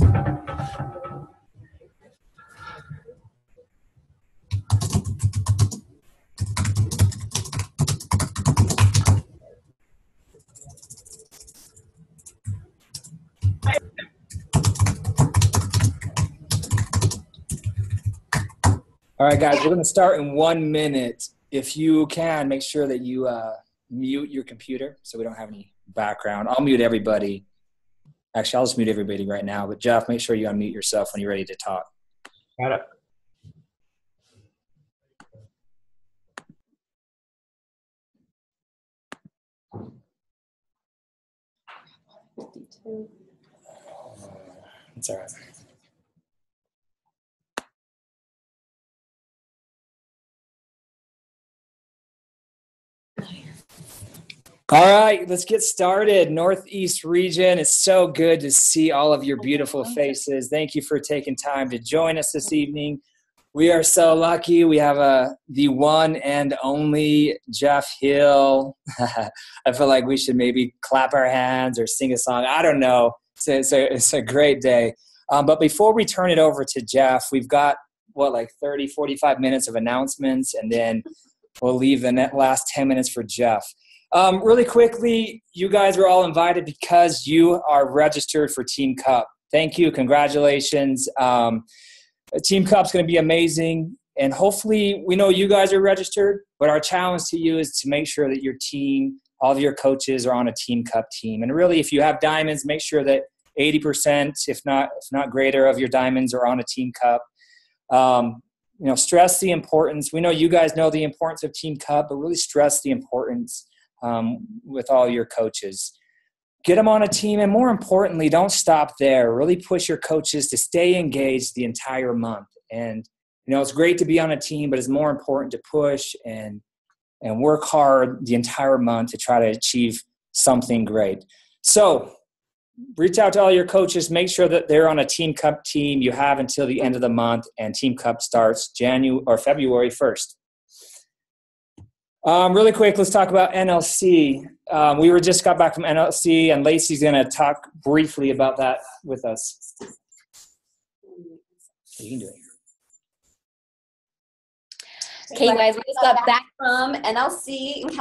All right, guys, we're going to start in one minute. If you can, make sure that you uh, mute your computer so we don't have any background. I'll mute everybody. Actually, I'll just mute everybody right now. But Jeff, make sure you unmute yourself when you're ready to talk. Got it. It's all right. All right, let's get started. Northeast region, it's so good to see all of your beautiful faces. Thank you for taking time to join us this evening. We are so lucky. We have a the one and only Jeff Hill. I feel like we should maybe clap our hands or sing a song. I don't know. It's a, it's a, it's a great day. Um, but before we turn it over to Jeff, we've got what like 30, 45 minutes of announcements, and then we'll leave the net last 10 minutes for Jeff. Um, really quickly, you guys are all invited because you are registered for Team Cup. Thank you. Congratulations. Um, Team Cup's going to be amazing. And hopefully, we know you guys are registered, but our challenge to you is to make sure that your team, all of your coaches are on a Team Cup team. And really, if you have diamonds, make sure that 80%, if not, if not greater, of your diamonds are on a Team Cup. Um, you know, stress the importance. We know you guys know the importance of Team Cup, but really stress the importance um, with all your coaches. Get them on a team, and more importantly, don't stop there. Really push your coaches to stay engaged the entire month. And you know, it's great to be on a team, but it's more important to push and and work hard the entire month to try to achieve something great. So, reach out to all your coaches. Make sure that they're on a Team Cup team. You have until the end of the month, and Team Cup starts January or February first. Um, really quick, let's talk about NLC. Um, we were just got back from NLC, and Lacey's going to talk briefly about that with us. You can do it. Okay, guys, we just got back from NLC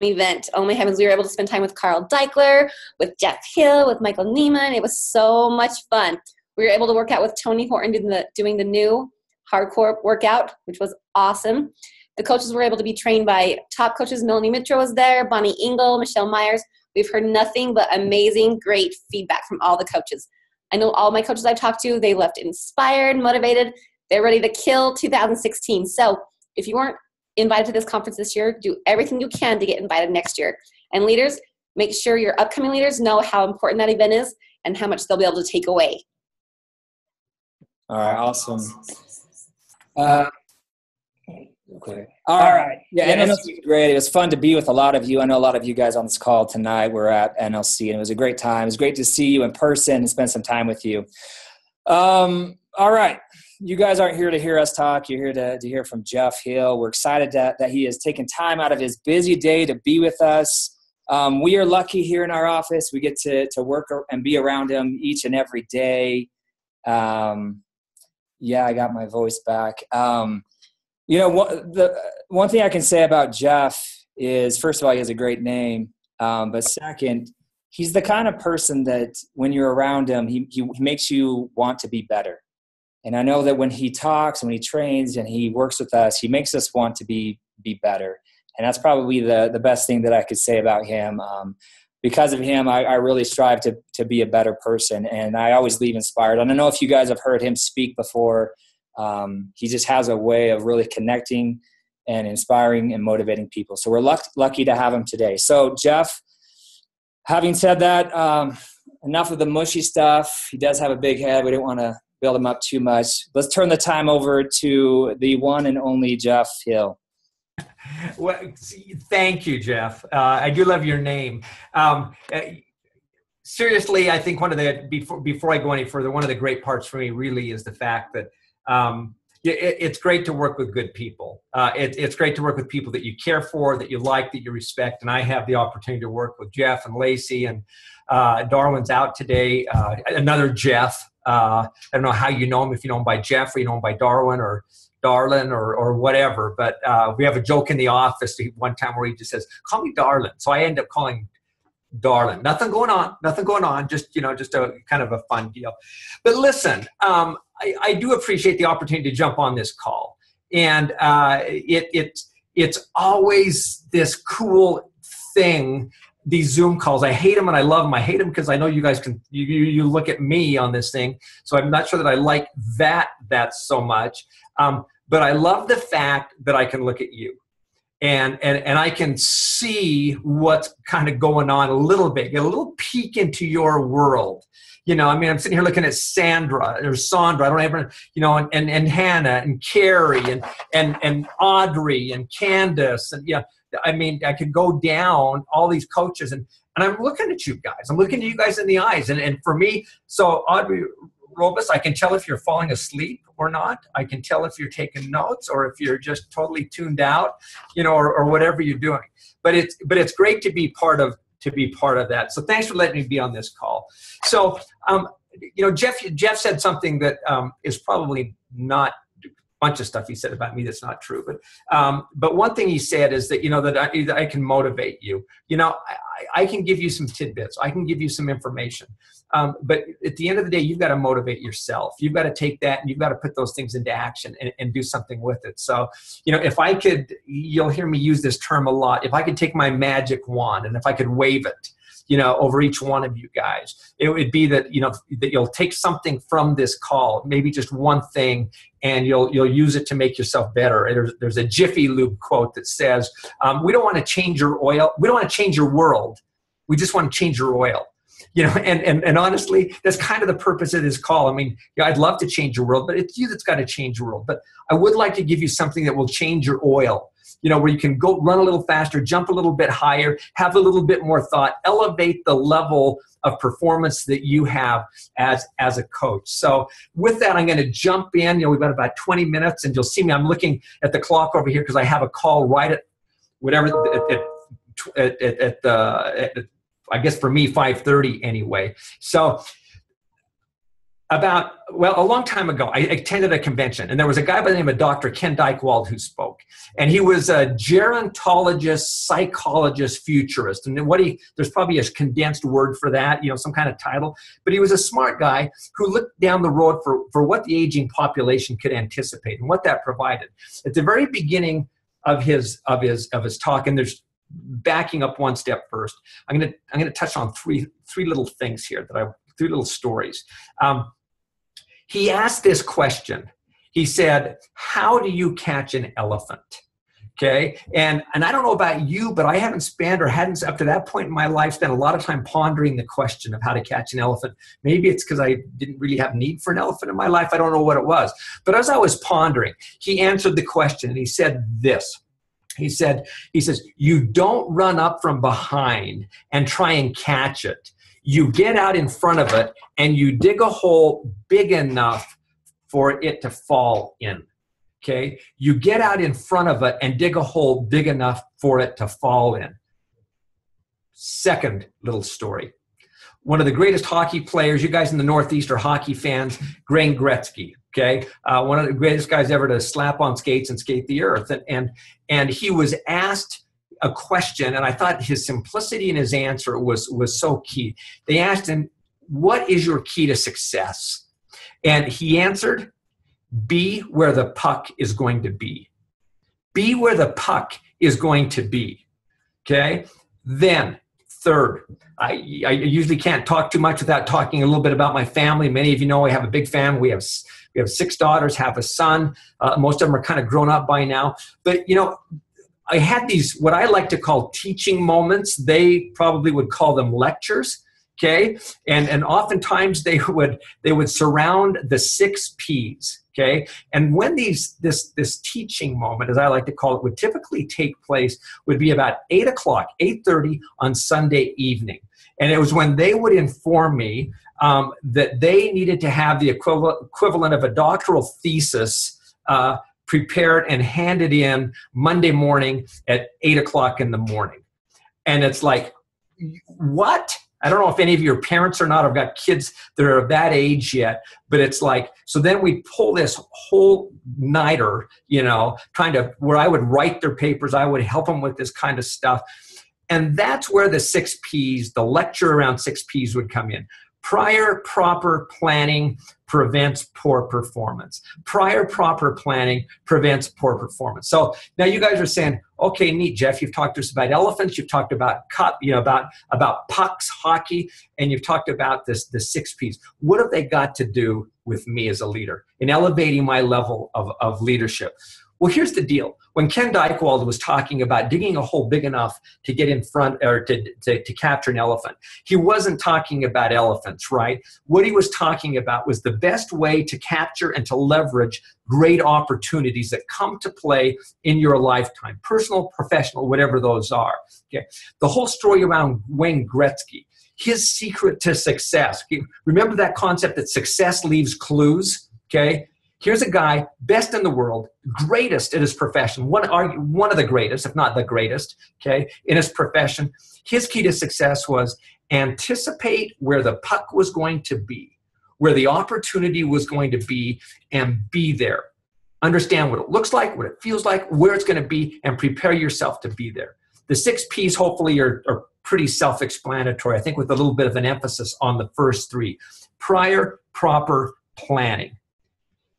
event. Oh my heavens, we were able to spend time with Carl Daikeler, with Jeff Hill, with Michael Neiman. It was so much fun. We were able to work out with Tony Horton doing the, doing the new hardcore workout, which was awesome. The coaches were able to be trained by top coaches. Melanie Mitro was there, Bonnie Engel, Michelle Myers. We've heard nothing but amazing, great feedback from all the coaches. I know all my coaches I've talked to, they left inspired, motivated. They're ready to kill 2016. So if you weren't invited to this conference this year, do everything you can to get invited next year. And leaders, make sure your upcoming leaders know how important that event is and how much they'll be able to take away. All right, awesome. Uh, Okay. All right. Yeah, yeah NLC was great. It was fun to be with a lot of you. I know a lot of you guys on this call tonight were at NLC, and it was a great time. It was great to see you in person and spend some time with you. Um, all right. You guys aren't here to hear us talk. You're here to, to hear from Jeff Hill. We're excited that, that he has taken time out of his busy day to be with us. Um, we are lucky here in our office. We get to, to work and be around him each and every day. Um, yeah, I got my voice back. Um, you know, what, the one thing I can say about Jeff is, first of all, he has a great name, um, but second, he's the kind of person that when you're around him, he, he, makes you want to be better. And I know that when he talks, when he trains, and he works with us, he makes us want to be be better. And that's probably the the best thing that I could say about him. Um, because of him, I, I, really strive to to be a better person, and I always leave inspired. I don't know if you guys have heard him speak before. Um, he just has a way of really connecting and inspiring and motivating people. So we're luck- lucky to have him today. So, Jeff, having said that, um, enough of the mushy stuff. He does have a big head. We didn't want to build him up too much. Let's turn the time over to the one and only Jeff Hill. Well, thank you, Jeff. Uh, I do love your name. Um, uh, seriously, I think one of the before before I go any further, one of the great parts for me really is the fact that um, it, it's great to work with good people. Uh, it, it's great to work with people that you care for, that you like, that you respect. And I have the opportunity to work with Jeff and Lacey and Uh, Darwin's out today. Uh, another Jeff. Uh, I don't know how you know him, if you know him by Jeff or you know him by Darwin or Darlin or, or whatever. But uh, we have a joke in the office one time where he just says, call me Darlin. So I end up calling Darlin. Nothing going on. Nothing going on. Just, you know, just a kind of a fun deal. But listen, um, I, I, do appreciate the opportunity to jump on this call. And uh, it, it, it's always this cool thing these Zoom calls. I hate them and I love them. I hate them because I know you guys can you, you look at me on this thing. So I'm not sure that I like that that so much. Um, but I love the fact that I can look at you. And, and, and I can see what's kind of going on a little bit, get a little peek into your world. You know, I mean, I'm sitting here looking at Sandra or Sandra, I don't ever, you know, and, and, and Hannah and Carrie and, and, and Audrey and Candace. And yeah, I mean, I could go down all these coaches and, and I'm looking at you guys. I'm looking at you guys in the eyes. And, and for me, so Audrey Robus, I can tell if you're falling asleep or not. I can tell if you're taking notes or if you're just totally tuned out, you know, or, or whatever you're doing. But it's but it's great to be part of to be part of that. So thanks for letting me be on this call. So um, you know, Jeff Jeff said something that um, is probably not bunch of stuff he said about me that's not true. But um, but one thing he said is that you know that I, that I can motivate you. You know, I, I, can give you some tidbits. I can give you some information. Um, but at the end of the day, you've got to motivate yourself. You've got to take that and you've got to put those things into action and, and do something with it. So, you know, if I could, you'll hear me use this term a lot. If I could take my magic wand and if I could wave it, you know over each one of you guys. It would be that you know that you'll take something from this call maybe just one thing and you'll you'll use it to make yourself better. There's, there's a jiffy lube quote that says um, we don't want to change your oil we don't want to change your world. We just want to change your oil. You know and, and and honestly that's kind of the purpose of this call. I mean i'd love to change your world but it's you that's got to change your world. But i would like to give you something that will change your oil you know, where you can go run a little faster, jump a little bit higher, have a little bit more thought, elevate the level of performance that you have as as a coach. So with that, I'm going to jump in. You know, we've got about 20 minutes, and you'll see me. I'm looking at the clock over here because I have a call right at whatever at, at, at, at the at, I guess for me 5:30 anyway. So about well a long time ago i attended a convention and there was a guy by the name of dr ken Dychtwald who spoke. And he was a gerontologist psychologist futurist. And what he there's probably a condensed word for that you know some kind of title. But he was a smart guy who looked down the road for for what the aging population could anticipate and what that provided. At the very beginning of his of his of his talk and there's backing up one step first i'm going to i'm going to touch on three three little things here that i three little stories um, he asked this question. He said, How do you catch an elephant? Okay. And and I don't know about you, but I haven't spent or hadn't up to that point in my life spent a lot of time pondering the question of how to catch an elephant. Maybe it's because I didn't really have need for an elephant in my life. I don't know what it was. But as I was pondering, he answered the question and he said this. He said, he says, you don't run up from behind and try and catch it you get out in front of it and you dig a hole big enough for it to fall in. Okay? You get out in front of it and dig a hole big enough for it to fall in. Second little story. One of the greatest hockey players, you guys in the Northeast are hockey fans, Wayne Gretzky. Okay, uh, one of the greatest guys ever to slap on skates and skate the earth, and and, and he was asked a question, and I thought his simplicity in his answer was was so key. They asked him, "What is your key to success?" And he answered, "Be where the puck is going to be. Be where the puck is going to be." Okay. Then third, I, I usually can't talk too much without talking a little bit about my family. Many of you know I have a big family. We have we have six daughters, have a son. Uh, most of them are kind of grown up by now. But you know, I had these what I like to call teaching moments. They probably would call them lectures. Okay, and and oftentimes they would they would surround the six P's. Okay, and when these this this teaching moment, as I like to call it, would typically take place would be about eight o'clock, eight thirty on Sunday evening, and it was when they would inform me um, that they needed to have the equivalent equivalent of a doctoral thesis. Uh, prepared and handed in Monday morning at eight o'clock in the morning. And it's like, what? I don't know if any of your parents or not I've got kids that are of that age yet, but it's like, so then we pull this whole nighter, you know, trying to, where I would write their papers, I would help them with this kind of stuff. And that's where the six P's, the lecture around six P's would come in. Prior proper planning prevents poor performance. Prior proper planning prevents poor performance. So now you guys are saying, okay, neat, Jeff. You've talked to us about elephants. You've talked about cup, you know, about about pucks, hockey, and you've talked about this the six P's. What have they got to do with me as a leader in elevating my level of, of leadership? Well, here's the deal. When Ken Dychtwald was talking about digging a hole big enough to get in front or to, to, to, capture an elephant, he wasn't talking about elephants, right? What he was talking about was the best way to capture and to leverage great opportunities that come to play in your lifetime, personal, professional, whatever those are. Okay. The whole story around Wayne Gretzky, his secret to success. Remember that concept that success leaves clues? Okay Here's a guy, best in the world, greatest in his profession, one, one of the greatest, if not the greatest, okay, in his profession. His key to success was anticipate where the puck was going to be, where the opportunity was going to be, and be there. Understand what it looks like, what it feels like, where it's going to be, and prepare yourself to be there. The six P's, hopefully, are, are pretty self explanatory, I think, with a little bit of an emphasis on the first three prior, proper, planning.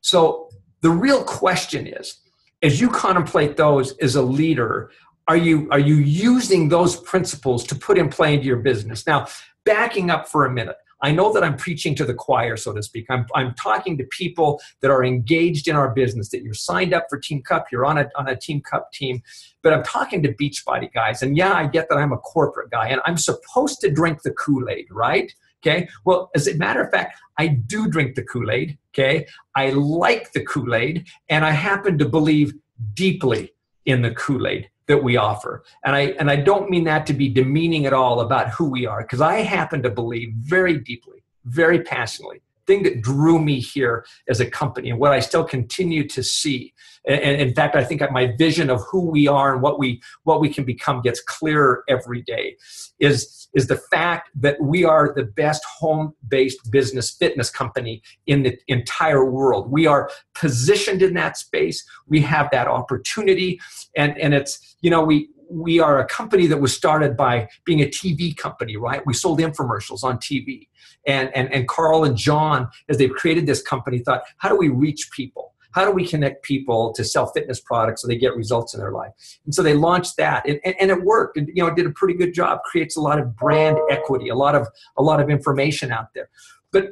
So the real question is, as you contemplate those as a leader, are you are you using those principles to put in play into your business? Now, backing up for a minute. I know that I'm preaching to the choir, so to speak. I'm, I'm talking to people that are engaged in our business, that you're signed up for Team Cup, you're on a, on a Team Cup team, but I'm talking to Beachbody guys. And yeah, I get that I'm a corporate guy and I'm supposed to drink the Kool Aid, right? Okay. Well, as a matter of fact, I do drink the Kool Aid. Okay. I like the Kool Aid, and I happen to believe deeply in the Kool Aid that we offer. And I and I don't mean that to be demeaning at all about who we are, because I happen to believe very deeply, very passionately thing that drew me here as a company and what I still continue to see. And, and, in fact, I think my vision of who we are and what we what we can become gets clearer every day. Is is the fact that we are the best home-based business fitness company in the entire world. We are positioned in that space. We have that opportunity, and and it's you know we we are a company that was started by being a TV company, right? We sold infomercials on TV. And, and, and Carl and John, as they've created this company, thought, how do we reach people? How do we connect people to sell fitness products so they get results in their life? And so they launched that, and, and, and it worked. And, you know, it did a pretty good job. Creates a lot of brand equity, a lot of a lot of information out there. But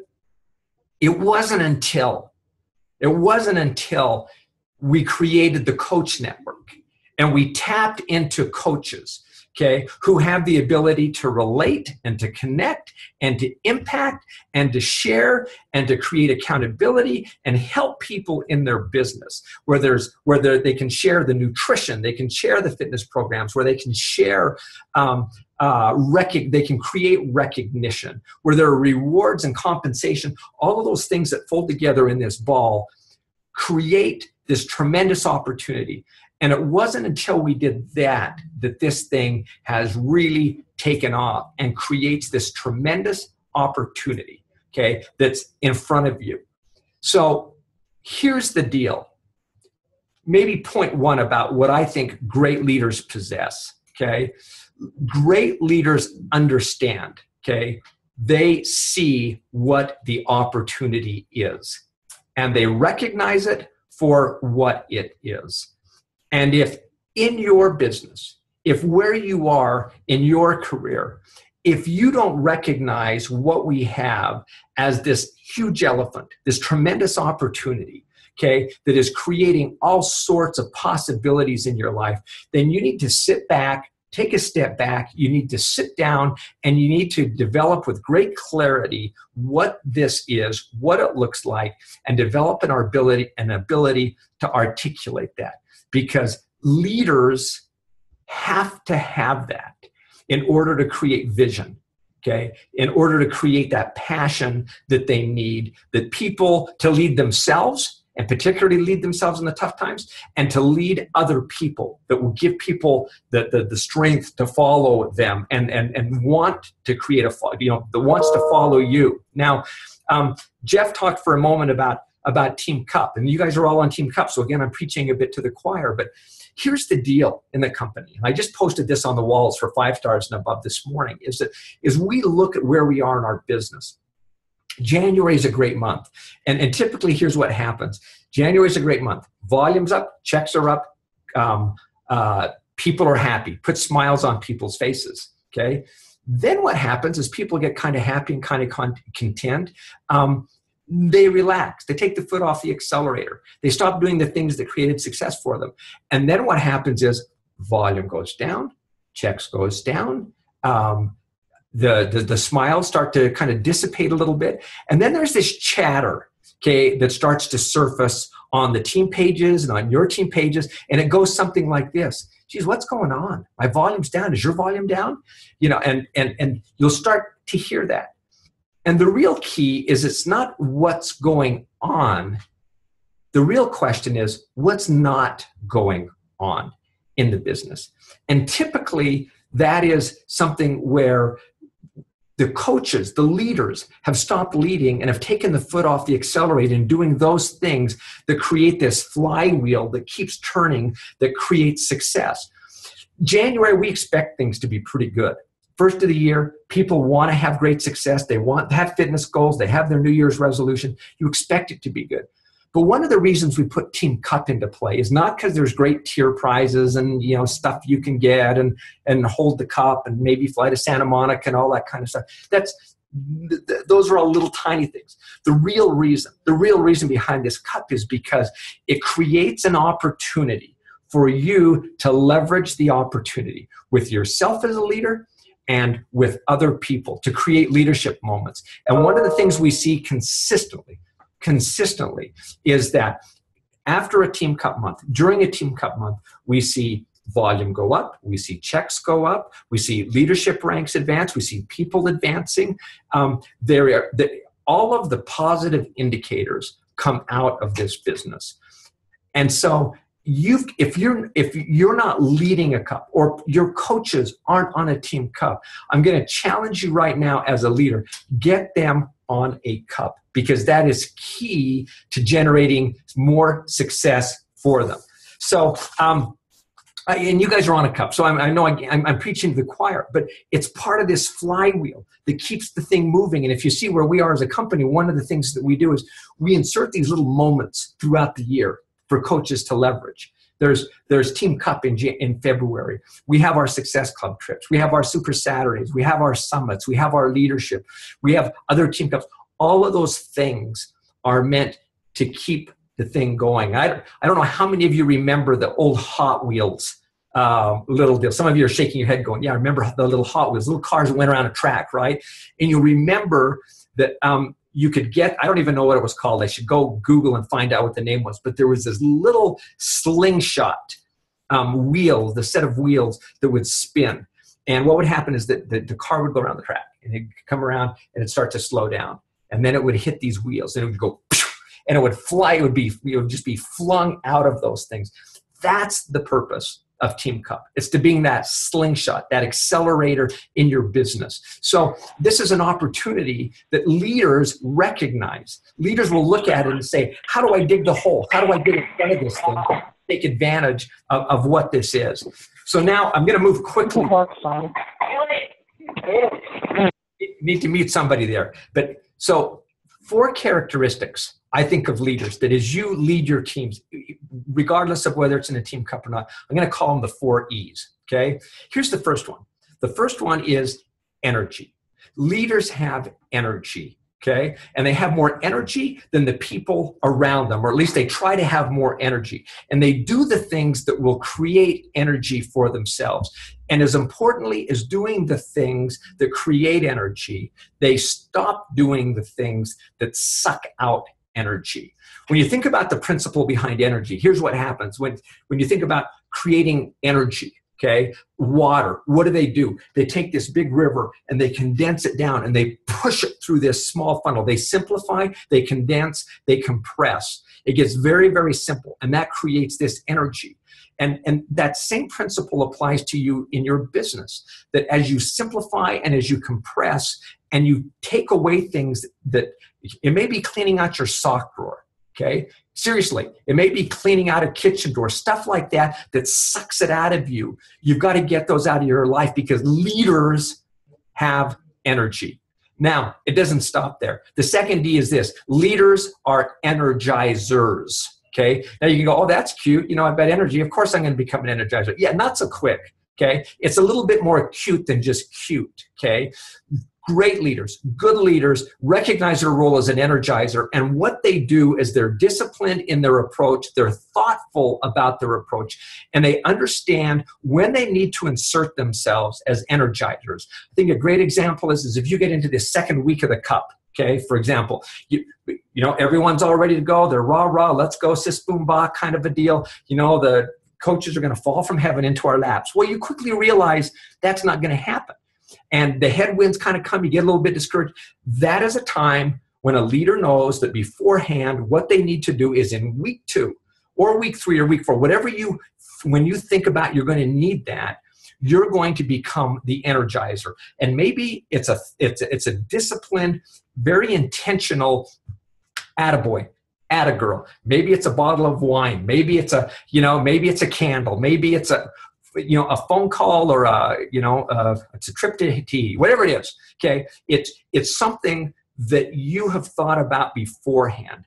it wasn't until it wasn't until we created the Coach Network and we tapped into coaches okay, who have the ability to relate and to connect and to impact and to share and to create accountability and help people in their business where there's where they can share the nutrition, they can share the fitness programs, where they can share um, uh, rec- they can create recognition, where there are rewards and compensation, all of those things that fold together in this ball create this tremendous opportunity. And it wasn't until we did that that this thing has really taken off and creates this tremendous opportunity, okay, that's in front of you. So here's the deal. Maybe point one about what I think great leaders possess, okay? Great leaders understand, okay? They see what the opportunity is and they recognize it for what it is. And if in your business, if where you are in your career, if you don't recognize what we have as this huge elephant, this tremendous opportunity, okay, that is creating all sorts of possibilities in your life, then you need to sit back, take a step back. You need to sit down and you need to develop with great clarity what this is, what it looks like, and develop an ability, an ability to articulate that because leaders have to have that in order to create vision okay? In order to create that passion that they need that people to lead themselves and particularly lead themselves in the tough times and to lead other people that will give people the, the, the strength to follow them and, and, and want to create a you know the wants to follow you. Now um, jeff talked for a moment about about team cup and you guys are all on team cup so again i'm preaching a bit to the choir but here's the deal in the company i just posted this on the walls for five stars and above this morning is that is we look at where we are in our business January is a great month. And, and typically, here's what happens January is a great month. Volume's up, checks are up, um, uh, people are happy, put smiles on people's faces. Okay. Then what happens is people get kind of happy and kind of con- content. Um, they relax. They take the foot off the accelerator. They stop doing the things that created success for them. And then what happens is volume goes down, checks goes down, um, the, the, the smiles start to kind of dissipate a little bit. And then there's this chatter, okay, that starts to surface on the team pages and on your team pages. And it goes something like this. Geez, what's going on? My volume's down. Is your volume down? You know, and and and you'll start to hear that. And the real key is it's not what's going on. The real question is what's not going on in the business. And typically that is something where the coaches, the leaders have stopped leading and have taken the foot off the accelerator and doing those things that create this flywheel that keeps turning, that creates success. January, we expect things to be pretty good. First of the year, people want to have great success. They want to have fitness goals. They have their New Year's resolution. You expect it to be good. But one of the reasons we put Team Cup into play is not because there's great tier prizes and you know stuff you can get and and hold the cup and maybe fly to Santa Monica and all that kind of stuff. That's th- th- those are all little tiny things. The real reason, the real reason behind this cup is because it creates an opportunity for you to leverage the opportunity with yourself as a leader and with other people to create leadership moments. And one of the things we see consistently consistently is that after a team cup month, during a team cup month, we see volume go up, we see checks go up, we see leadership ranks advance, we see people advancing. Um, there are the, all of the positive indicators come out of this business. And so you've if you're if you're not leading a cup or your coaches aren't on a team cup i'm going to challenge you right now as a leader get them on a cup because that is key to generating more success for them. So, um, and you guys are on a cup, so I'm, i know I, am I'm preaching to the choir, but it's part of this flywheel that keeps the thing moving. And if you see where we are as a company, one of the things that we do is we insert these little moments throughout the year for coaches to leverage. There's there's Team Cup in in February. We have our Success Club trips. We have our Super Saturdays. We have our summits. We have our leadership. We have other Team Cups all of those things are meant to keep the thing going. I, I don't know how many of you remember the old Hot Wheels uh, little deal. Some of you are shaking your head going, yeah, I remember the little Hot Wheels, little cars that went around a track, right? And you remember that um, you could get, I don't even know what it was called. I should go Google and find out what the name was. But there was this little slingshot um, wheel, the set of wheels that would spin. And what would happen is that the, the car would go around the track and it'd come around and it'd start to slow down and then it would hit these wheels and it would go and it would fly it would be it would just be flung out of those things that's the purpose of team cup. It's to being that slingshot that accelerator in your business. So this is an opportunity that leaders recognize. Leaders will look at it and say how do i dig the hole? How do i get in front of this thing take advantage of, of what this is? So now i'm going to move quickly. Need to meet somebody there. But so, four characteristics I think of leaders that as you lead your teams, regardless of whether it's in a team cup or not, I'm going to call them the four E's. Okay. Here's the first one the first one is energy. Leaders have energy okay and they have more energy than the people around them or at least they try to have more energy and they do the things that will create energy for themselves and as importantly as doing the things that create energy they stop doing the things that suck out energy. When you think about the principle behind energy here's what happens when when you think about creating energy okay? Water what do they do? They take this big river and they condense it down and they push it through this small funnel. They simplify they condense they compress. It gets very very simple and that creates this energy and and that same principle applies to you in your business that as you simplify and as you compress and you take away things that it may be cleaning out your sock drawer okay Seriously, it may be cleaning out a kitchen door, stuff like that that sucks it out of you. You've got to get those out of your life because leaders have energy. Now, it doesn't stop there. The second D is this leaders are energizers. Okay. Now you can go, oh, that's cute. You know, I've got energy. Of course, I'm going to become an energizer. Yeah, not so quick. Okay. It's a little bit more cute than just cute. Okay great leaders, good leaders recognize their role as an energizer. And what they do is they're disciplined in their approach, they're thoughtful about their approach, and they understand when they need to insert themselves as energizers. I think a great example is, is if you get into the second week of the cup. Okay, for example, you, you know, everyone's all ready to go. They're rah rah, let's go, sis boom bah kind of a deal. You know, the coaches are going to fall from heaven into our laps. Well, you quickly realize that's not going to happen and the headwinds kind of come, you get a little bit discouraged. That is a time when a leader knows that beforehand, what they need to do is in week two or week three or week four, whatever you, when you think about you're going to need that, you're going to become the energizer. And maybe it's a, it's a, it's a disciplined, very intentional attaboy at a girl. Maybe it's a bottle of wine. Maybe it's a, you know, maybe it's a candle. Maybe it's a you know a phone call or a you know a, it's a trip to tea whatever it is okay it's it's something that you have thought about beforehand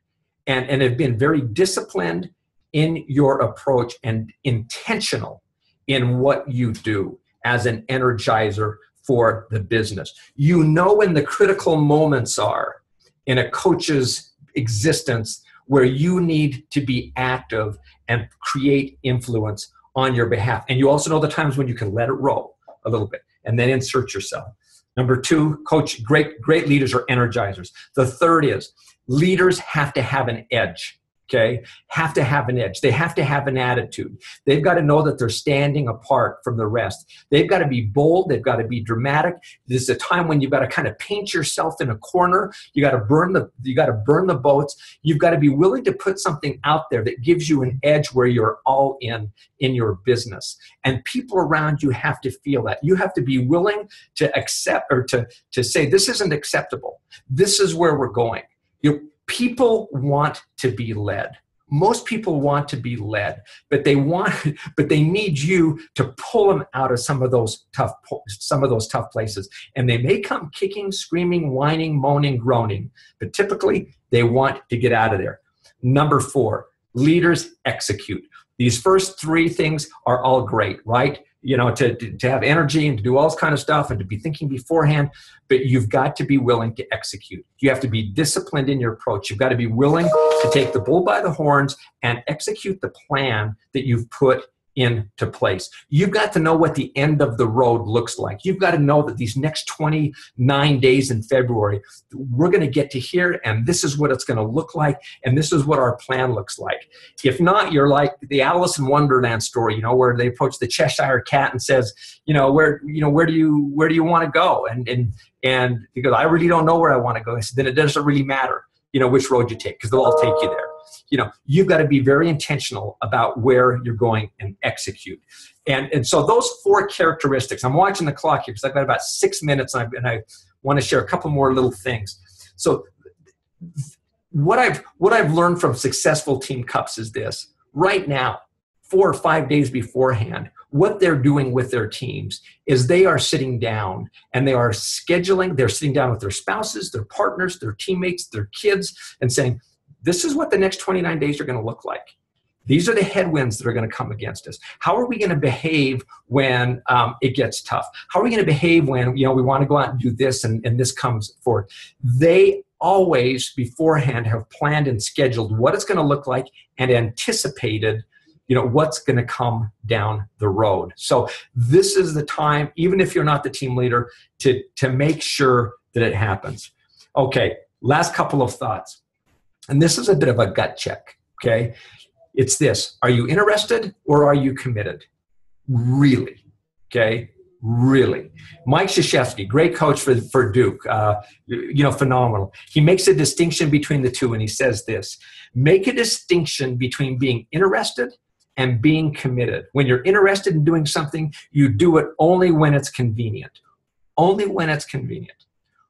and and have been very disciplined in your approach and intentional in what you do as an energizer for the business you know when the critical moments are in a coach's existence where you need to be active and create influence on your behalf. And you also know the times when you can let it roll a little bit and then insert yourself. Number two, coach, great, great leaders are energizers. The third is leaders have to have an edge okay, have to have an edge. They have to have an attitude. They've got to know that they're standing apart from the rest. They've got to be bold. They've got to be dramatic. This is a time when you've got to kind of paint yourself in a corner. You got to burn the you got to burn the boats. You've got to be willing to put something out there that gives you an edge where you're all in in your business. And people around you have to feel that. You have to be willing to accept or to to say this isn't acceptable. This is where we're going. You people want to be led. Most people want to be led but they want but they need you to pull them out of some of those tough some of those tough places. And they may come kicking screaming whining moaning groaning but typically they want to get out of there. Number 4 leaders execute. These first three things are all great right you know, to, to have energy and to do all this kind of stuff and to be thinking beforehand, but you've got to be willing to execute. You have to be disciplined in your approach. You've got to be willing to take the bull by the horns and execute the plan that you've put into place. You've got to know what the end of the road looks like. You've got to know that these next 29 days in February, we're going to get to here, and this is what it's going to look like, and this is what our plan looks like. If not, you're like the Alice in Wonderland story, you know, where they approach the Cheshire Cat and says, you know, where, you know, where do you, where do you want to go? And and and goes, I really don't know where I want to go. I said, then it doesn't really matter, you know, which road you take, because they'll all take you there you know you've got to be very intentional about where you're going and execute. And and so those four characteristics i'm watching the clock here because i've got about six minutes and I, and I want to share a couple more little things. So what i've what i've learned from successful team cups is this. Right now four or five days beforehand what they're doing with their teams is they are sitting down and they are scheduling they're sitting down with their spouses their partners their teammates their kids and saying this is what the next 29 days are going to look like. These are the headwinds that are going to come against us. How are we going to behave when um, it gets tough? How are we going to behave when you know we want to go out and do this and, and this comes forward? They always beforehand have planned and scheduled what it's going to look like and anticipated you know what's going to come down the road so this is the time even if you're not the team leader to to make sure that it happens okay last couple of thoughts and this is a bit of a gut check, okay? It's this Are you interested or are you committed? really. Okay, really. Mike Krzyzewski, great coach for, for Duke, uh, you know, phenomenal. He makes a distinction between the two and he says this make a distinction between being interested and being committed. When you're interested in doing something, you do it only when it's convenient. Only when it's convenient.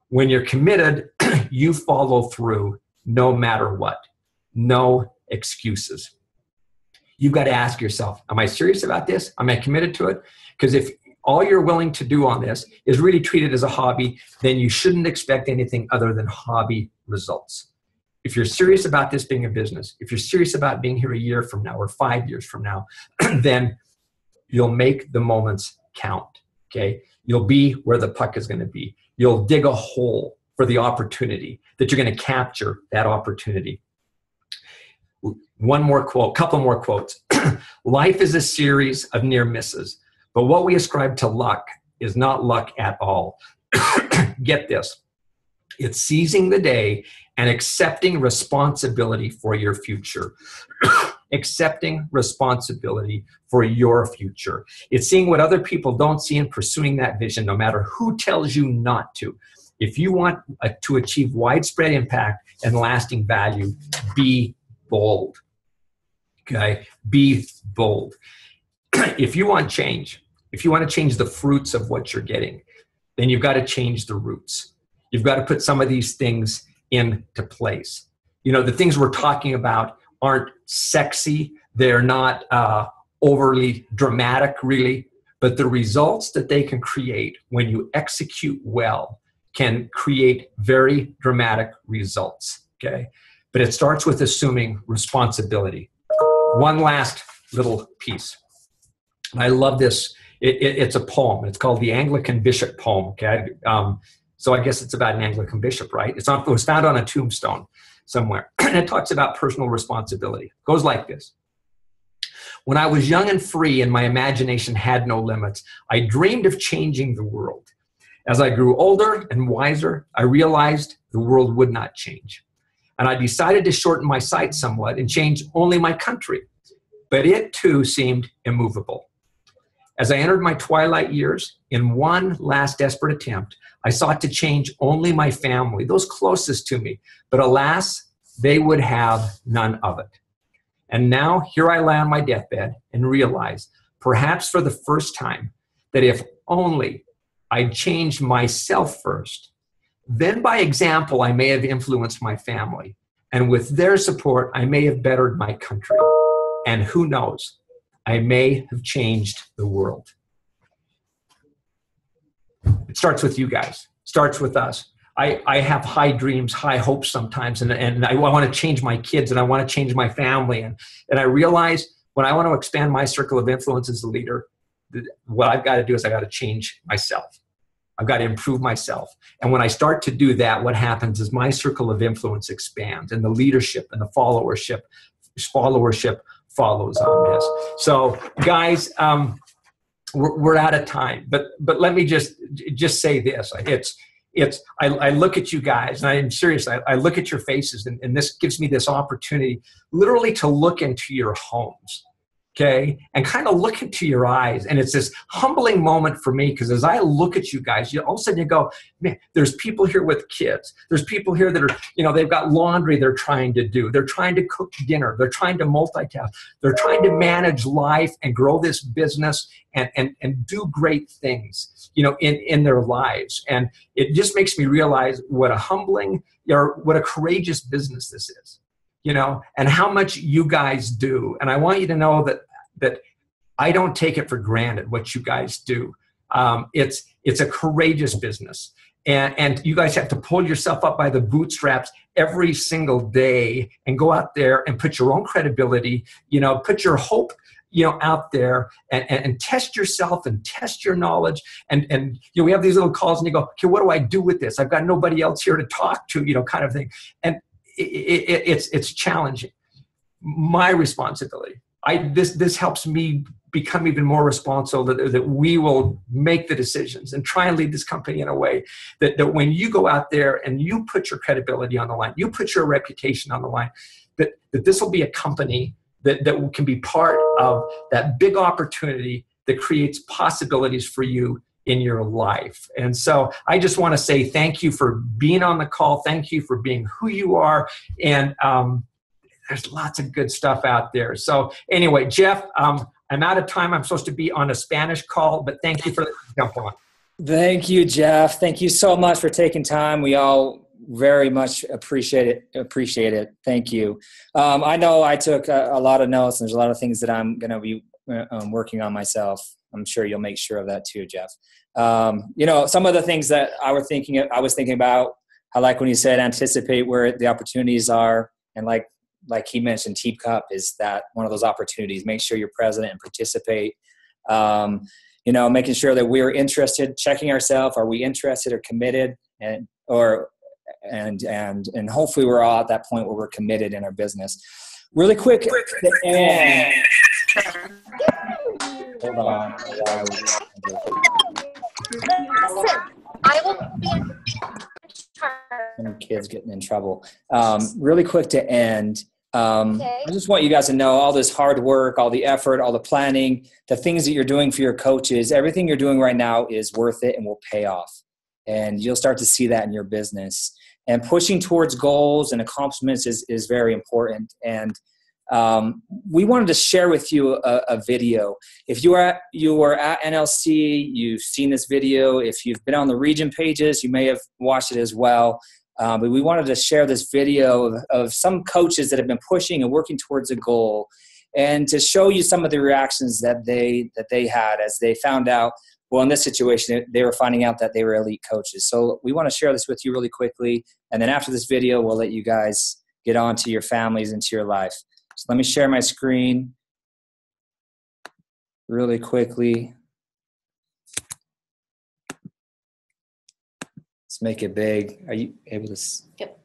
When you're committed, you follow through no matter what. No excuses. You've got to ask yourself, am I serious about this? Am I committed to it? Because if all you're willing to do on this is really treat it as a hobby, then you shouldn't expect anything other than hobby results. If you're serious about this being a business, if you're serious about being here a year from now or five years from now, then you'll make the moments count. Okay. You'll be where the puck is going to be. You'll dig a hole for the opportunity that you're going to capture that opportunity. One more quote, couple more quotes. Life is a series of near misses, but what we ascribe to luck is not luck at all. Get this it's seizing the day and accepting responsibility for your future. accepting responsibility for your future. It's seeing what other people don't see and pursuing that vision, no matter who tells you not to. If you want a, to achieve widespread impact and lasting value, be bold. Okay? Be bold. if you want change, if you want to change the fruits of what you're getting, then you've got to change the roots. You've got to put some of these things into place. You know, the things we're talking about aren't sexy, they're not uh, overly dramatic, really, but the results that they can create when you execute well can create very dramatic results. Okay. But it starts with assuming responsibility. One last little piece. I love this. It, it, it's a poem. It's called the Anglican Bishop poem. Okay. Um, so I guess it's about an Anglican bishop, right? It's on, it was found on a tombstone somewhere. and it talks about personal responsibility. It goes like this. When I was young and free and my imagination had no limits, I dreamed of changing the world. As I grew older and wiser, I realized the world would not change. And I decided to shorten my sight somewhat and change only my country. But it too seemed immovable. As I entered my twilight years, in one last desperate attempt, I sought to change only my family, those closest to me. But alas, they would have none of it. And now here I lie on my deathbed and realize, perhaps for the first time, that if only I'd changed myself first, then by example, I may have influenced my family. And with their support, I may have bettered my country. And who knows, I may have changed the world. It starts with you guys, starts with us. I, I have high dreams, high hopes sometimes, and, and I, I want to change my kids and I want to change my family. And, and I realize when I want to expand my circle of influence as a leader, what I've got to do is I've got to change myself. I've got to improve myself. And when I start to do that, what happens is my circle of influence expands and the leadership and the followership, followership follows on this. So guys, um, we're, we're out of time, but, but let me just, just say this. It's, it's I, I, look at you guys and i'm serious I, I look at your faces and, and, this gives me this opportunity literally to look into your homes okay and kind of look into your eyes. And it's this humbling moment for me because as i look at you guys you all of a sudden you go man there's people here with kids. There's people here that are you know they've got laundry they're trying to do. They're trying to cook dinner. They're trying to multitask. They're trying to manage life and grow this business and and, and do great things you know in in their lives. And it just makes me realize what a humbling or what a courageous business this is you know, and how much you guys do. And I want you to know that that I don't take it for granted what you guys do. Um, it's it's a courageous business, and and you guys have to pull yourself up by the bootstraps every single day and go out there and put your own credibility. You know, put your hope you know out there and, and, and, test yourself and test your knowledge. And and you know we have these little calls and you go okay what do i do with this? I've got nobody else here to talk to you know kind of thing. And it, it, it's it's challenging. My responsibility I this this helps me become even more responsible that, that we will make the decisions and try and lead this company in a way that, that when you go out there and you put your credibility on the line, you put your reputation on the line, that, that this will be a company that, that can be part of that big opportunity that creates possibilities for you in your life. And so I just want to say thank you for being on the call. Thank you for being who you are. And um, there's lots of good stuff out there. So anyway, Jeff, um, I'm out of time. I'm supposed to be on a Spanish call, but thank you for jumping on. Thank you, Jeff. Thank you so much for taking time. We all very much appreciate it. Appreciate it. Thank you. Um, I know I took a, a, lot of notes. And there's a lot of things that I'm going to be uh, um, working on myself. I'm sure you'll make sure of that too, Jeff. Um, you know, some of the things that I was thinking, I was thinking about. I like when you said anticipate where the opportunities are, and like like he mentioned, Teep Cup is that one of those opportunities. Make sure you're present and participate. Um, you know, making sure that we're interested, checking ourselves, are we interested or committed, and or and and and hopefully we're all at that point where we're committed in our business. Really quick, hold on. I will be. Some kids getting in trouble. Um, really quick to end. Um, okay. I just want you guys to know all this hard work, all the effort, all the planning, the things that you're doing for your coaches, everything you're doing right now is worth it and will pay off. And you'll start to see that in your business. And pushing towards goals and accomplishments is, is very important. And um, we wanted to share with you a, a, video. If you are at, you are at NLC, you've seen this video. If you've been on the region pages, you may have watched it as well. Um, but we wanted to share this video of, of some coaches that have been pushing and working towards a goal, and to show you some of the reactions that they that they had as they found out. Well, in this situation, they were finding out that they were elite coaches. So we want to share this with you really quickly, and then after this video, we'll let you guys get on to your families and to your life. So let me share my screen really quickly. Let's make it big. Are you able to? Yep.